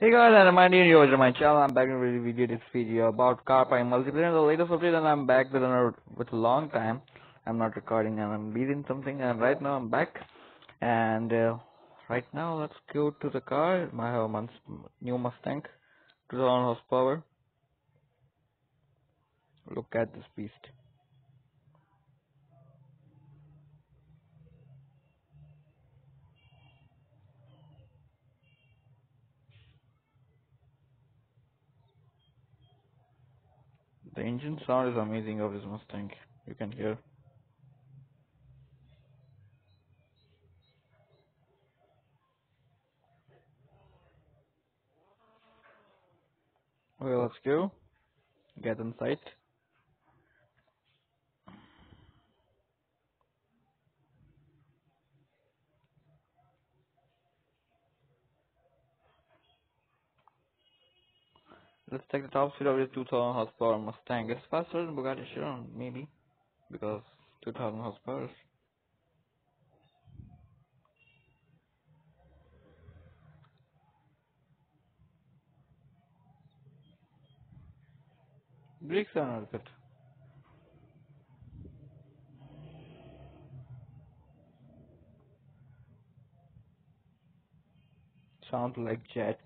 Hey guys, I'm Andy and you're my channel. I'm back with a video this video about car pie multiplayer, the latest update, and I'm back with another with a long time. I'm not recording and I'm beating something, and right now I'm back. And uh, right now, let's go to the car. My new Mustang, 2000 horsepower. Look at this beast. The engine sound is amazing of this Mustang. You can hear. Okay, let's go. Get inside. Let's take the top speed of this 2000 horsepower Mustang. It's faster than Bugatti Chiron, maybe, because 2000 horsepower. Brakes are not good. Sound like jet.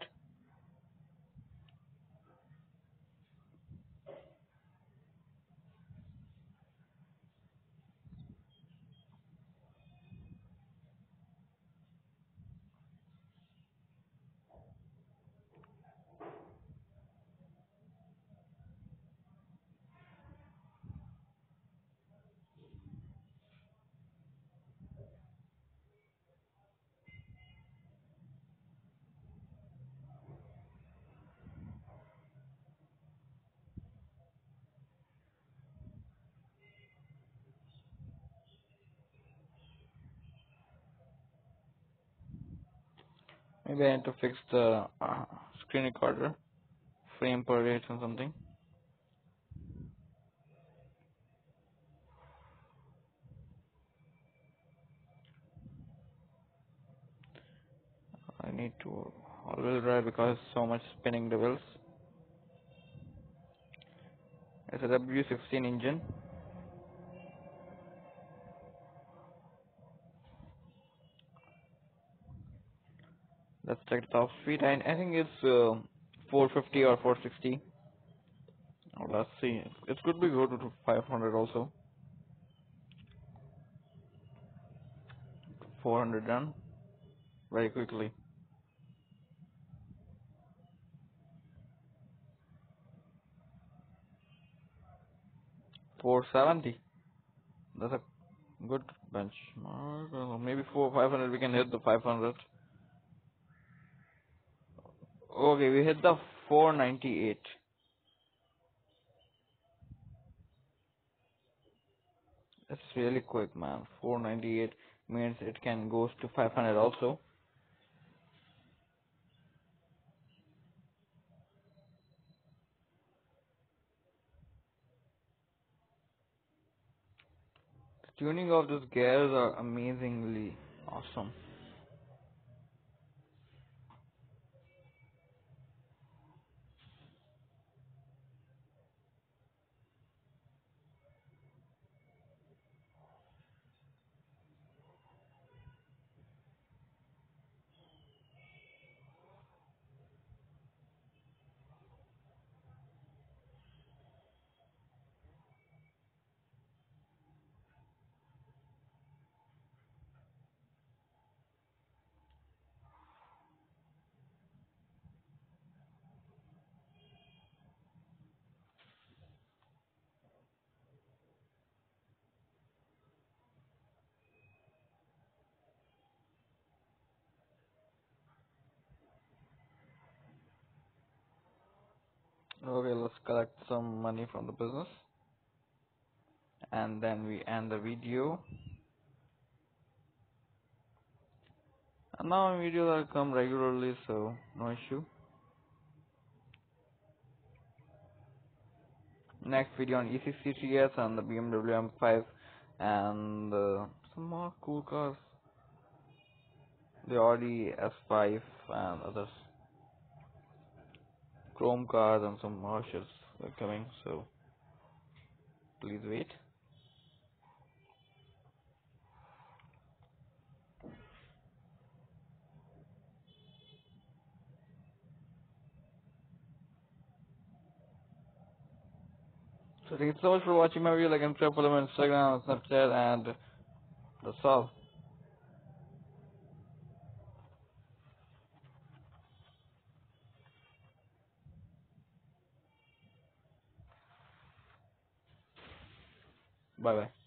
Maybe I need to fix the uh, screen recorder, frame per rate or something. I need to all-wheel drive because so much spinning the wheels. It's a W16 engine. Let's check the top speed. I, I think it's uh, 450 or 460. Oh, let's see. It could be go to 500 also. 400 done very quickly. 470. That's a good benchmark. Maybe 4 500 we can hit the 500. Okay, we hit the 498. It's really quick, man. 498 means it can goes to 500 also. The tuning of these gears are amazingly awesome. Okay, let's collect some money from the business. And then we end the video. And now videos are come regularly, so no issue. Next video on E63s and the BMW M5 and uh, some more cool cars. The Audi S5 and others. chrome cars and some marshalls are coming so please wait So thank you so much for watching my video. Like and subscribe, follow me on Instagram, Snapchat, and that's all. Bye bye.